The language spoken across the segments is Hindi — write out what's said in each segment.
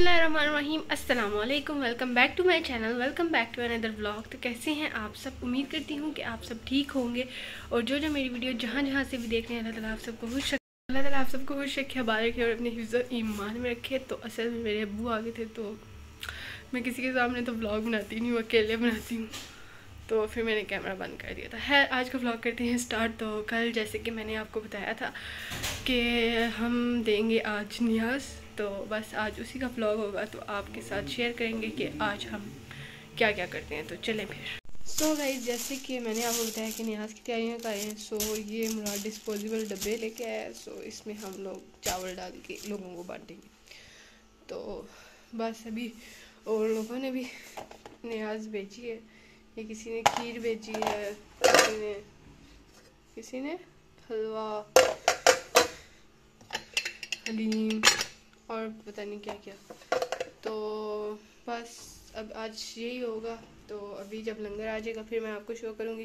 बिस्मिल्लाहिर्रहमानिर्रहीम। अस्सलाम वालेकुम back to my channel, welcome back to another vlog. तो कैसे हैं आप सब? उम्मीद करती हूँ कि आप सब ठीक होंगे। और जो जो मेरी वीडियो जहाँ जहाँ से भी देख रहे हैं, अल्लाह ताला आप सबको खुश रखे, अल्लाह ताला आप सबको खुश रखे बारिक और अपने हिफ्ज़ ईमान में रखे। तो असल में मेरे अबू आ गए थे तो मैं किसी के सामने तो व्लॉग बनाती नहीं हूँ, अकेले बनाती हूँ। तो फिर मैंने कैमरा बंद कर दिया था। है आज का व्लॉग करते हैं स्टार्ट। तो कल जैसे कि मैंने आपको बताया था कि हम देंगे आज न्याज। तो बस आज उसी का ब्लॉग होगा तो आपके साथ शेयर करेंगे कि आज हम क्या क्या करते हैं। तो चलें फिर। सो so गाइज़ जैसे कि मैंने आपको बताया कि न्याज की तैयारियाँ रहे हैं सो so ये मुराद डिस्पोजेबल डब्बे लेके आया सो so इसमें हम लोग चावल डाल के लोगों को बांटेंगे। तो बस अभी और लोगों ने भी न्याज बेची है, ये किसी ने खीर बेची है, किसी ने किसी ने हलवा, हलीम। और पता नहीं क्या क्या। तो बस अब आज यही होगा। तो अभी जब लंगर आ जाएगा, फिर मैं आपको शो करूँगी।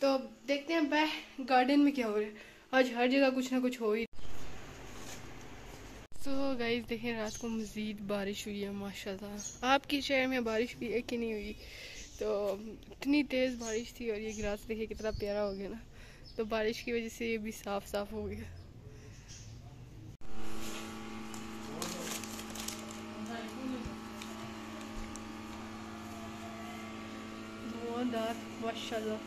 तो देखते हैं बाय गार्डन में क्या हो रहा है। आज हर जगह कुछ ना कुछ हो ही so गाइस देखें रात को मज़ीद बारिश हुई है, माशाल्लाह। आपके शहर में बारिश भी है कि नहीं हुई? तो इतनी तेज़ बारिश थी और ये ग्रास देखिए कितना प्यारा हो गया ना। तो बारिश की वजह से ये भी साफ़ साफ़ हो गया। माशाल्लाह।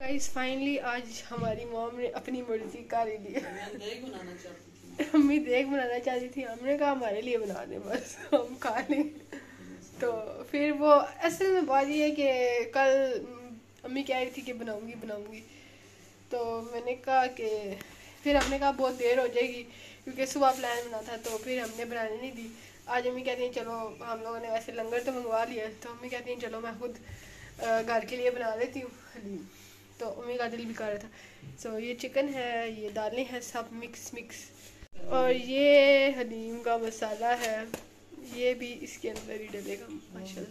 गाइस फाइनली आज हमारी मॉम ने अपनी मर्ज़ी कर ली अम्मी देख बनाना चाहती थी, हमने कहा हमारे लिए बना दे, बस हम खा लें। तो फिर वो, असल में बात ये है कि कल अम्मी कह रही थी कि बनाऊँगी बनाऊँगी। तो मैंने कहा कि, फिर हमने कहा बहुत देर हो जाएगी, क्योंकि सुबह प्लान बना था तो फिर हमने बनाने नहीं दी। आज अम्मी कहती हैं, चलो, हम लोगों ने वैसे लंगर तो मंगवा लिया तो अम्मी कहती हैं, चलो, मैं खुद घर के लिए बना लेती हूँ। हलीम तो अम्मी का दिल भी कर रहा था। सो ये चिकन है, ये दालें हैं, सब मिक्स मिक्स और ये हलीम का मसाला है। ये भी इसके अंदर ही डलेगा माशा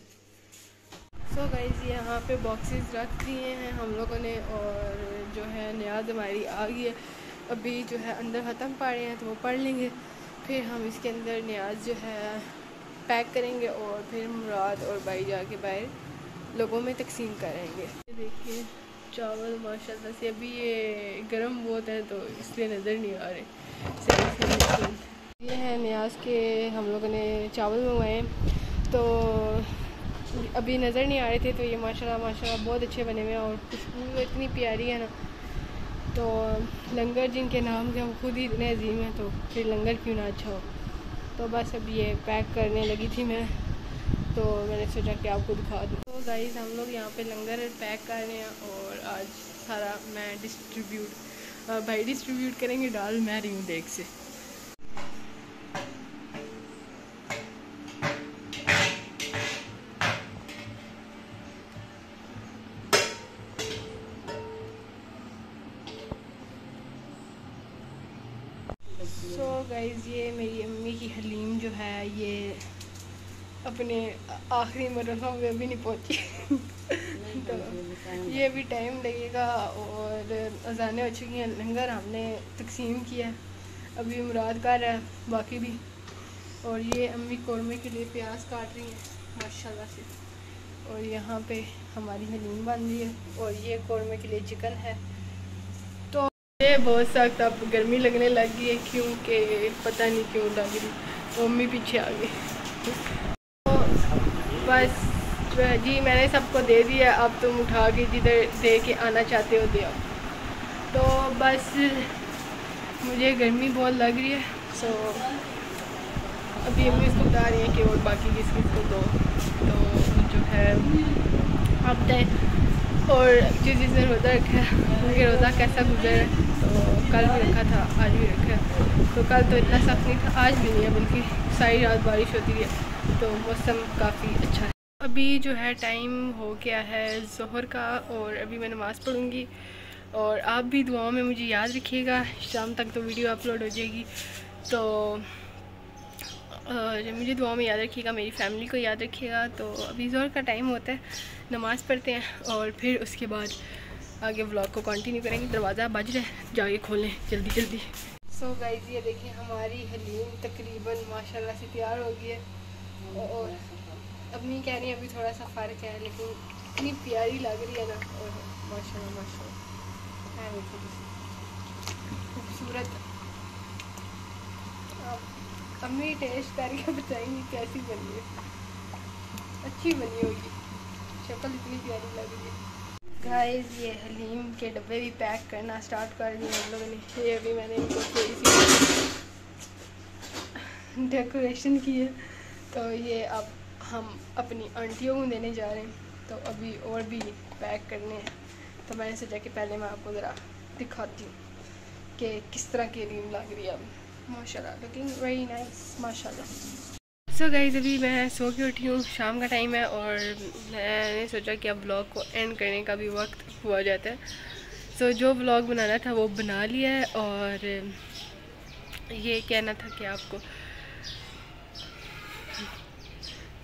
सो गाइज़ यहाँ पे बॉक्सेस रख दिए हैं हम लोगों ने और जो है, न्याज हमारी आ गई है। अभी जो है, अंदर ख़त्म पा रहे हैं तो वो पढ़ लेंगे। फिर हम इसके अंदर न्याज जो है, पैक करेंगे और फिर मुराद और भाई जाके बाहर लोगों में तकसीम करेंगे। देखिए, चावल, माशाल्लाह से अभी ये गर्म बहुत है तो इसलिए नज़र नहीं आ रहे। ये है न्याज के, हम लोगों ने चावल मंगवाए। तो अभी नज़र नहीं आ रहे थे तो ये माशाल्लाह माशाल्लाह बहुत अच्छे बने हुए हैं और खुशबू इतनी प्यारी है ना। तो लंगर जिनके नाम के वो खुद ही इतने अजीम हैं तो फिर लंगर क्यों ना अच्छा हो? तो बस अब ये पैक करने लगी थी मैं तो मैंने सोचा कि आपको दिखा दूँ। तो गाइज़ हम लोग यहाँ पे लंगर पैक कर रहे हैं और आज सारा मैं डिस्ट्रीब्यूट भाई डिस्ट्रीब्यूट करेंगे डाल मैं रही हूँ देख से। है ये अपने आखिरी मरतबा में अभी नहीं पहुँची। तो ये भी टाइम लगेगा और अजाने हो चुकी हैं लंगर हमने तकसीम किया। अभी मुराद कर रहा है बाकी भी। और ये अम्मी कौरमे के लिए प्याज काट रही हैं माशाल्लाह से। और यहाँ पे हमारी हलीम बन रही है और ये कौरमे के लिए चिकन है। तो ये बहुत सख्त अब गर्मी लगने लग गई है क्योंकि पता नहीं क्यों लग रही। मम्मी पीछे आ गई। तो बस जी, मैंने सबको दे दिया, अब तुम उठा के जिधर दे के आना चाहते हो, दे तो बस, मुझे गर्मी बहुत लग रही है सो अभी अम्मी इसको बता रही है कि और बाकी किस को दो। तो जो है, अब तय और जिस जिसने रोज़ा रखा है, उनके रोज़ा कैसा गुजर है। कल भी रखा था, आज भी रखा है। तो कल तो इतना सख्त नहीं था, आज भी नहीं है, बल्कि सारी रात बारिश होती है। तो मौसम काफ़ी अच्छा है। अभी जो है टाइम हो गया है जहर का और अभी मैं नमाज़ पढ़ूँगी। और आप भी दुआओं में मुझे याद रखिएगा, शाम तक तो वीडियो अपलोड हो जाएगी। तो और मुझे दुआओं में याद रखिएगा, मेरी फैमिली को याद रखिएगा। तो अभी ज़ोर का टाइम होता है, नमाज़ पढ़ते हैं और फिर उसके बाद आगे व्लॉग को कंटिन्यू करेंगे। दरवाज़ा बज रहे जाके खोलें। जल्दी जल्दी। सो so ये देखिए हमारी हलीम तकरीबन, माशाल्लाह से तैयार हो गई है। और अम्मी कह रही है अभी थोड़ा सा फ़र्क है लेकिन इतनी प्यारी लग रही है ना। और माशा है खूबसूरत। अम्मी टेस्ट करके बताएँगी कैसी बनी है। अच्छी बनी होगी। शक्ल इतनी प्यारी लग रही है। गाइस ये हलीम के डब्बे भी पैक करना स्टार्ट कर दिए हम लोगों ने। ये अभी मैंने इनको थोड़ी सी डेकोरेशन की है। तो ये अब हम अपनी आंटियों को देने जा रहे हैं। तो अभी और भी पैक करने हैं। तो मैंने सोचा कि पहले मैं आपको ज़रा दिखाती हूँ कि किस तरह की हलीम लग रही है अब। माशाल्लाह लुकिंग वेरी नाइस माशाल्लाह। सो so अभी मैं सो के उठी हूँ शाम का टाइम है और मैंने सोचा कि अब ब्लॉग को एंड करने का भी वक्त हुआ जाता है। सो so, जो ब्लॉग बनाना था वो बना लिया है और ये कहना था कि आपको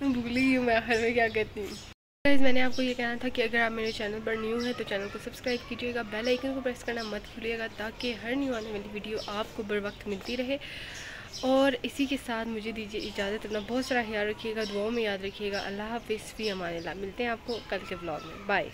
भूल ही हूँ मैं आखिर में क्या कहती हूँ। गाइज़ मैंने आपको ये कहना था कि अगर आप मेरे चैनल पर न्यू है तो चैनल को सब्सक्राइब कीजिएगा बेल आइकन को प्रेस करना मत भूलिएगा ताकि हर न्यू आने वाली वीडियो आपको बर वक्त मिलती रहे। और इसी के साथ मुझे दीजिए इजाज़त अपना बहुत सारा ख्याल रखिएगा, दुआओं में याद रखिएगा। अल्लाह हाफिज़ भी हमारे ला मिलते हैं आपको कल के ब्लॉग में। बाय